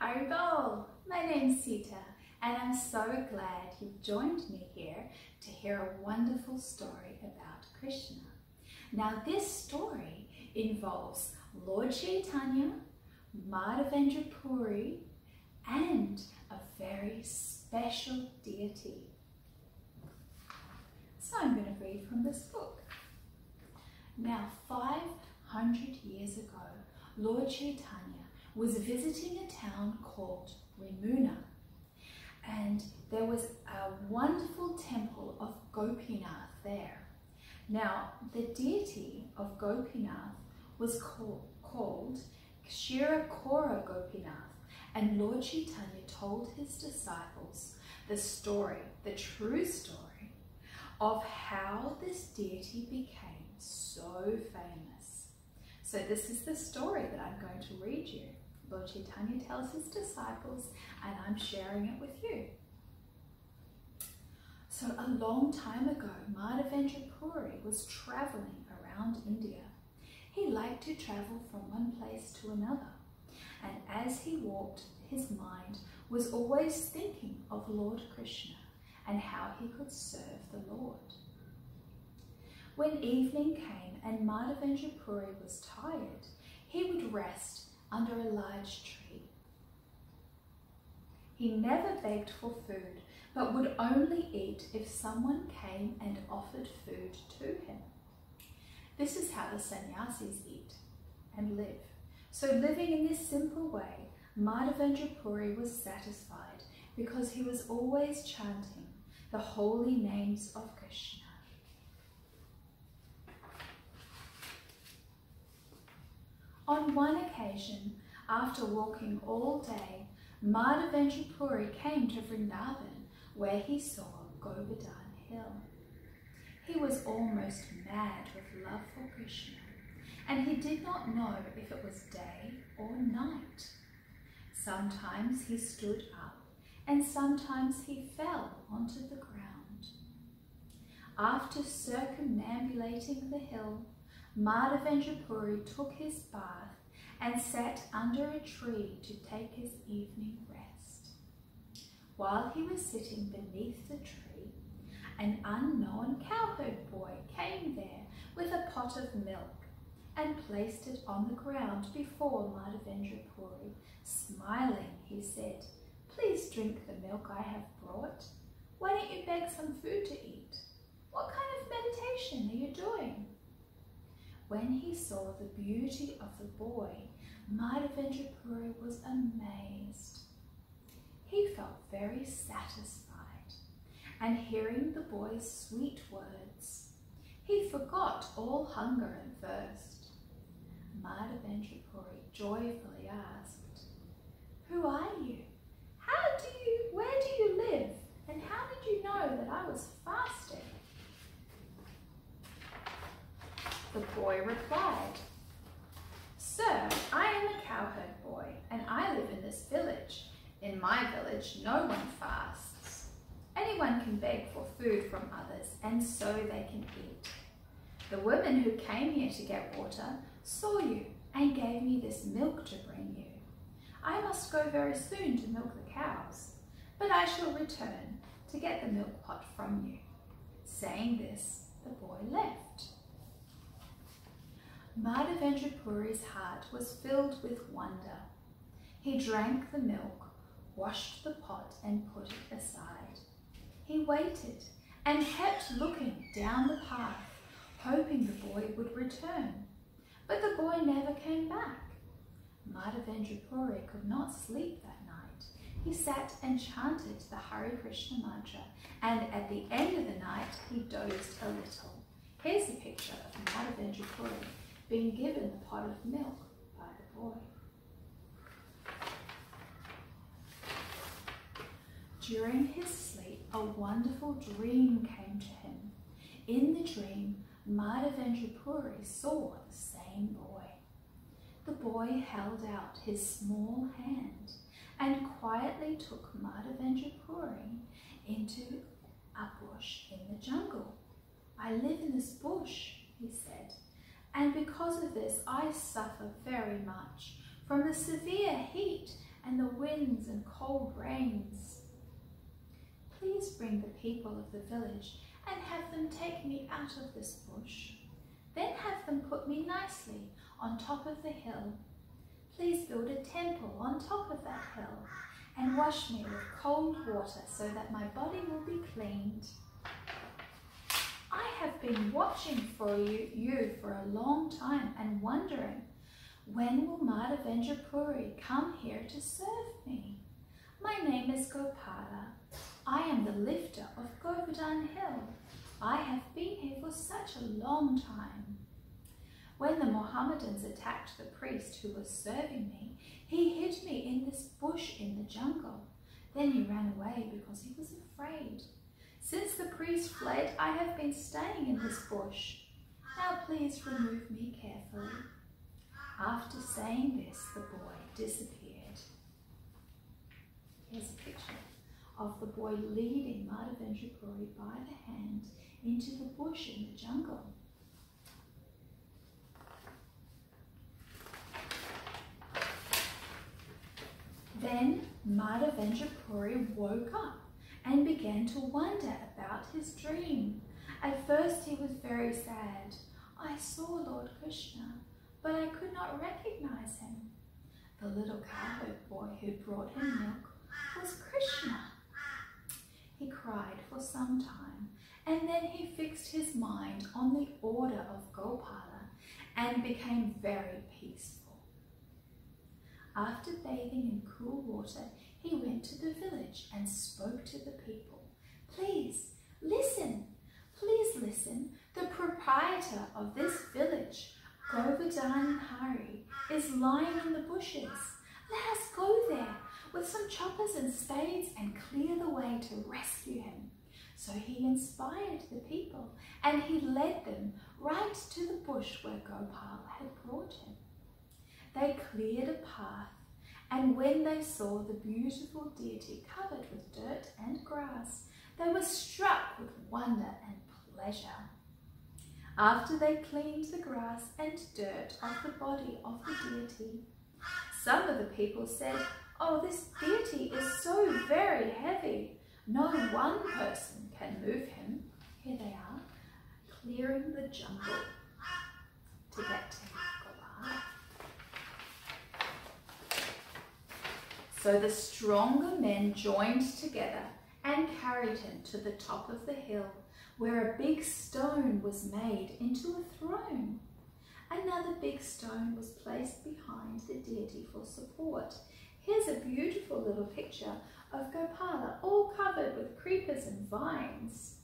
Haribol! My name's Sita and I'm so glad you've joined me here to hear a wonderful story about Krishna. Now this story involves Lord Chaitanya, Madhavendra Puri and a very special deity. So I'm going to read from this book. Now 500 years ago, Lord Chaitanya was visiting a town called Remuna. And there was a wonderful temple of Gopinath there. Now, the deity of Gopinath was called, called Ksirachora Gopinath, and Lord Chaitanya told his disciples the story, the true story, of how this deity became so famous. So this is the story that I'm going to read you. Lord Chaitanya tells his disciples, and I'm sharing it with you. So a long time ago, Madhavendra Puri was traveling around India. He liked to travel from one place to another, and as he walked, his mind was always thinking of Lord Krishna and how he could serve the Lord. When evening came and Madhavendra Puri was tired, he would rest under a large tree. He never begged for food, but would only eat if someone came and offered food to him. This is how the sannyasis eat and live. So living in this simple way, Madhavendra Puri was satisfied because he was always chanting the holy names of Krishna. On one occasion, after walking all day, Madhavendra Puri came to Vrindavan, where he saw Govardhan Hill. He was almost mad with love for Krishna, and he did not know if it was day or night. Sometimes he stood up, and sometimes he fell onto the ground. After circumambulating the hill, Madhavendra Puri took his bath and sat under a tree to take his evening rest. While he was sitting beneath the tree, an unknown cowherd boy came there with a pot of milk and placed it on the ground before Madhavendra Puri. Smiling, he said, Please drink the milk I have brought. Why don't you beg some food to eat? What kind of meditation are you doing? When he saw the beauty of the boy, Madhavendra Puri was amazed. He felt very satisfied, and hearing the boy's sweet words, he forgot all hunger and thirst. Madhavendra Puri joyfully asked, Who are you? How do you, where do you live? And how did you know that I was fasting? The boy replied, Sir, I am a cowherd boy, and I live in this village. In my village, no one fasts. Anyone can beg for food from others, and so they can eat. The woman who came here to get water saw you and gave me this milk to bring you. I must go very soon to milk the cows, but I shall return to get the milk pot from you. Saying this, the boy left. Madhavendra Puri's heart was filled with wonder. He drank the milk, washed the pot and put it aside. He waited and kept looking down the path, hoping the boy would return. But the boy never came back. Madhavendra Puri could not sleep that night. He sat and chanted the Hare Krishna mantra, and at the end of the night, he dozed a little. Here's a picture of Madhavendra Puri being given the pot of milk by the boy. During his sleep, a wonderful dream came to him. In the dream, Madhavendra Puri saw the same boy. The boy held out his small hand and quietly took Madhavendra Puri into a bush in the jungle. I live in this bush, he said, and because of this, I suffer very much from the severe heat and the winds and cold rains. Please bring the people of the village and have them take me out of this bush. Then have them put me nicely on top of the hill. Please build a temple on top of that hill and wash me with cold water so that my body will be cleaned. I have been watching for you, you for a long time and wondering, when will Madhavendra Puri come here to serve me? My name is Gopala. I am the lifter of Govardhan Hill. I have been here for such a long time. When the Mohammedans attacked the priest who was serving me, he hid me in this bush in the jungle. Then he ran away because he was afraid. Since the priest fled, I have been staying in this bush. Now please remove me carefully. After saying this, the boy disappeared. Here's a picture of the boy leading Madhavendra Puri by the hand into the bush in the jungle. Then Madhavendra Puri woke up and began to wonder about his dream. At first he was very sad. I saw Lord Krishna, but I could not recognize him. The little cowherd boy who brought him milk was Krishna. He cried for some time, and then he fixed his mind on the order of Gopala and became very peaceful. After bathing in cool water, he went to the village and spoke to the people. Please, listen, please listen. The proprietor of this village, Govardhan Dhari, is lying in the bushes. Let us go there with some choppers and spades and clear the way to rescue him. So he inspired the people and he led them right to the bush where Gopal had brought him. They cleared a path and when they saw the beautiful deity covered with dirt and grass, they were struck with wonder and pleasure. After they cleaned the grass and dirt off the body of the deity, some of the people said, Oh, this deity is so very heavy. No one person can move him. Here they are, clearing the jungle to get to Gopala. So the stronger men joined together and carried him to the top of the hill where a big stone was made into a throne. Another big stone was placed behind the deity for support. Here's a beautiful little picture of Gopala, all covered with creepers and vines.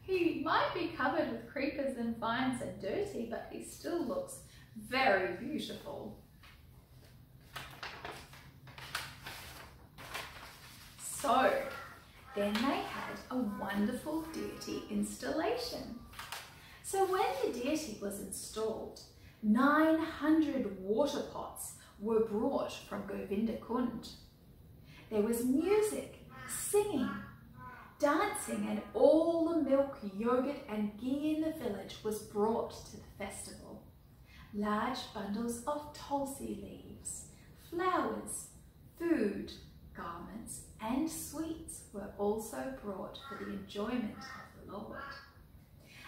He might be covered with creepers and vines and dirty, but he still looks very beautiful. So, then they had a wonderful deity installation. So when the deity was installed, 900 water pots were brought from Govinda Kund. There was music, singing, dancing, and all the milk, yogurt, and ghee in the village was brought to the festival. Large bundles of tulsi leaves, flowers, food, garments, and sweets were also brought for the enjoyment of the Lord.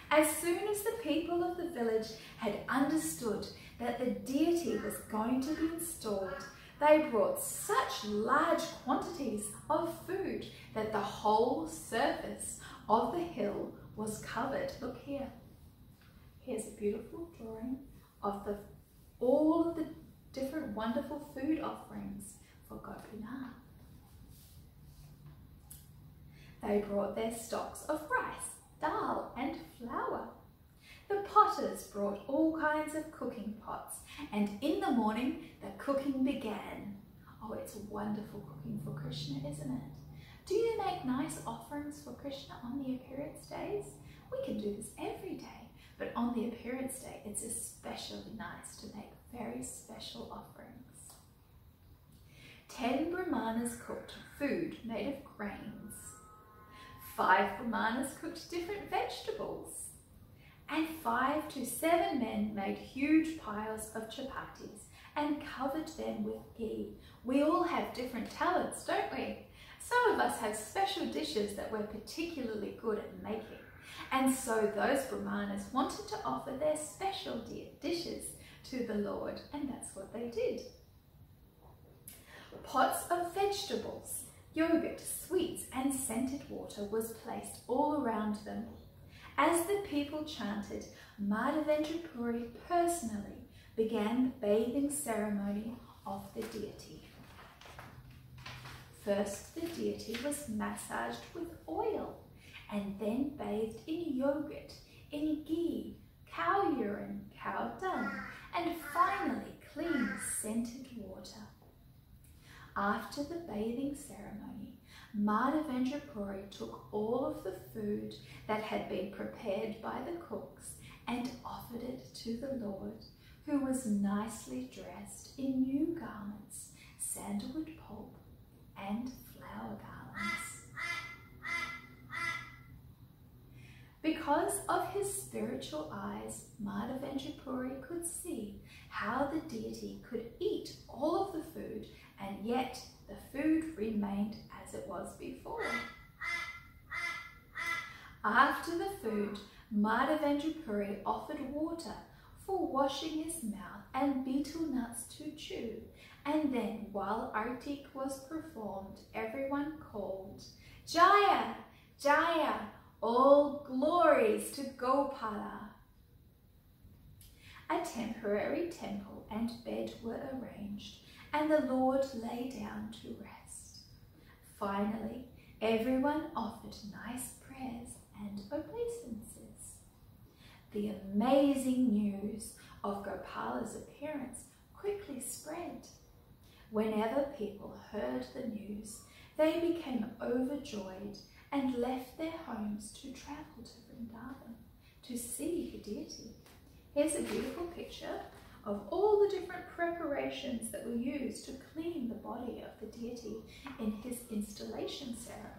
As soon as the people of the village had understood that the deity was going to be installed, they brought such large quantities of food that the whole surface of the hill was covered. Look here. Here's a beautiful drawing of the all of the different wonderful food offerings for Gopinath. They brought their stocks of rice, dal and flour. The potters brought all kinds of cooking pots and in the morning the cooking began. Oh, it's wonderful cooking for Krishna, isn't it? Do you make nice offerings for Krishna on the appearance days? We can do this every day, but on the appearance day, it's especially nice to make very special offerings. Ten brahmanas cooked food made of grains. Five brahmanas cooked different vegetables. And five to seven men made huge piles of chapatis and covered them with ghee. We all have different talents, don't we? Some of us have special dishes that we're particularly good at making. And so those Brahmanas wanted to offer their special dishes to the Lord, and that's what they did. Pots of vegetables, yogurt, sweets, and scented water was placed all around them. As the people chanted, Madhavendra Puri personally began the bathing ceremony of the deity. First, the deity was massaged with oil and then bathed in yogurt, in ghee, cow urine, cow dung, and finally clean scented water. After the bathing ceremony, Madhavendra Puri took all of the food that had been prepared by the cooks and offered it to the Lord, who was nicely dressed in new garments, sandalwood pulp, and flower garlands. Because of his spiritual eyes, Madhavendra Puri could see how the deity could eat all of the food and yet the food remained as it was before. After the food, Madhavendra Puri offered water for washing his mouth and betel nuts to chew. And then while Artik was performed, everyone called, Jaya, Jaya, all glories to Gopala. A temporary temple and bed were arranged, and the Lord lay down to rest. Finally, everyone offered nice prayers and obeisances. The amazing news of Gopala's appearance quickly spread. Whenever people heard the news, they became overjoyed and left their homes to travel to Vrindavan to see the deity. Here's a beautiful picture of all the different preparations that were used to clean the body of the deity in his installation ceremony.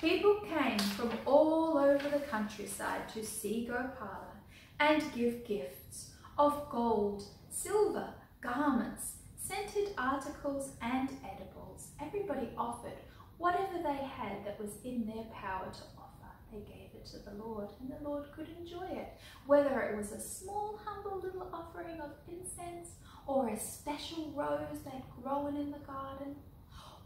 People came from all over the countryside to see Gopala and give gifts of gold, silver, garments, scented articles and edibles. Everybody offered whatever they had that was in their power to offer. They gave to the Lord and the Lord could enjoy it. Whether it was a small humble little offering of incense or a special rose they'd grown in the garden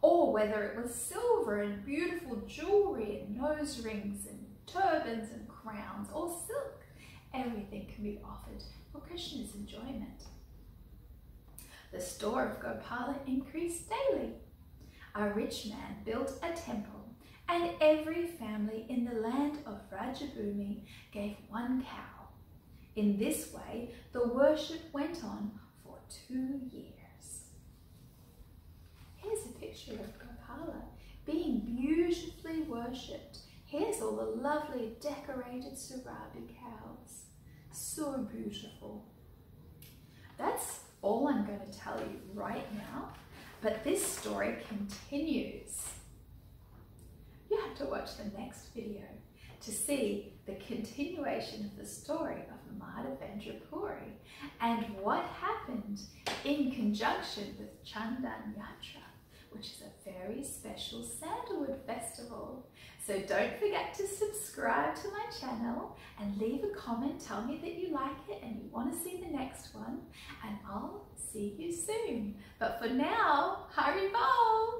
or whether it was silver and beautiful jewelry and nose rings and turbans and crowns or silk. Everything can be offered for Krishna's enjoyment. The store of Gopala increased daily. A rich man built a temple and every family in the land of Vrajabhumi gave one cow. In this way, the worship went on for two years. Here's a picture of Gopala being beautifully worshipped. Here's all the lovely decorated Surabhi cows. So beautiful. That's all I'm going to tell you right now, but this story continues. You have to watch the next video to see the continuation of the story of Madhavendra Puri and what happened in conjunction with Chandan Yatra, which is a very special sandalwood festival. So don't forget to subscribe to my channel and leave a comment. Tell me that you like it and you want to see the next one. And I'll see you soon. But for now, Haribol!